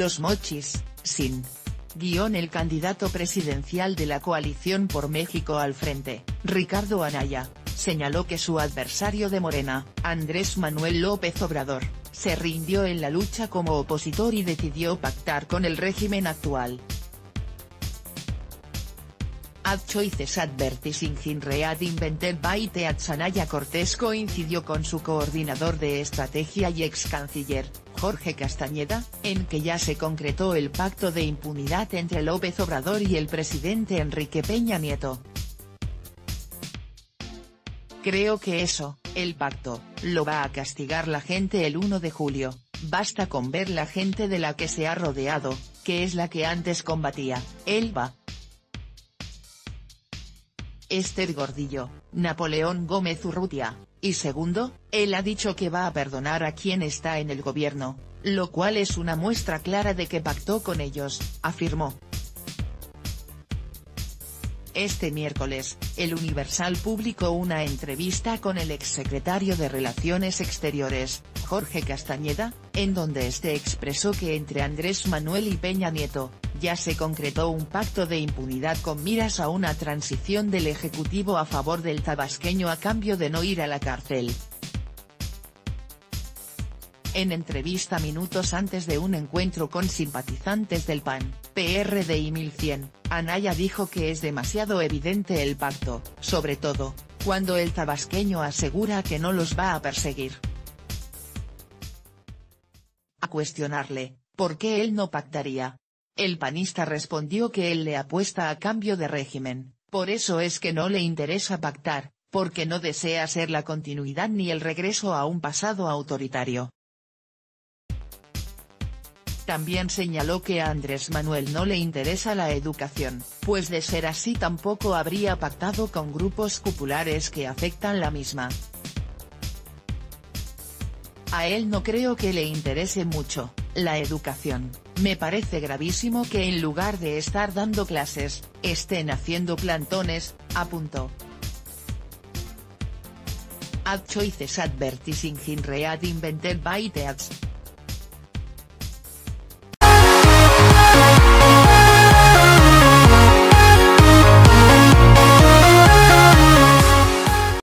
los mochis, sin. Guión el candidato presidencial de la coalición por México al frente, Ricardo Anaya, señaló que su adversario de Morena, Andrés Manuel López Obrador, se rindió en la lucha como opositor y decidió pactar con el régimen actual. Ad choices advertising in read invented by Teatsanaya Cortés coincidió con su coordinador de estrategia y ex canciller, Jorge Castañeda, en que ya se concretó el pacto de impunidad entre López Obrador y el presidente Enrique Peña Nieto. Creo que eso, el pacto, lo va a castigar la gente el 1 de julio, basta con ver la gente de la que se ha rodeado, que es la que antes combatía, él va. Esther Gordillo, Napoleón Gómez Urrutia, y segundo, él ha dicho que va a perdonar a quien está en el gobierno, lo cual es una muestra clara de que pactó con ellos, afirmó. Este miércoles, el Universal publicó una entrevista con el exsecretario de Relaciones Exteriores, Jorge Castañeda, en donde este expresó que entre Andrés Manuel y Peña Nieto, ya se concretó un pacto de impunidad con miras a una transición del Ejecutivo a favor del tabasqueño a cambio de no ir a la cárcel. En entrevista minutos antes de un encuentro con simpatizantes del PAN, PRD y 1100, Anaya dijo que es demasiado evidente el pacto, sobre todo, cuando el tabasqueño asegura que no los va a perseguir. A cuestionarle, ¿por qué él no pactaría? El panista respondió que él le apuesta a cambio de régimen, por eso es que no le interesa pactar, porque no desea ser la continuidad ni el regreso a un pasado autoritario. También señaló que a Andrés Manuel no le interesa la educación, pues de ser así tampoco habría pactado con grupos populares que afectan la misma. A él no creo que le interese mucho, la educación, me parece gravísimo que en lugar de estar dando clases, estén haciendo plantones, apuntó. Ad choices advertising in invented by Teats.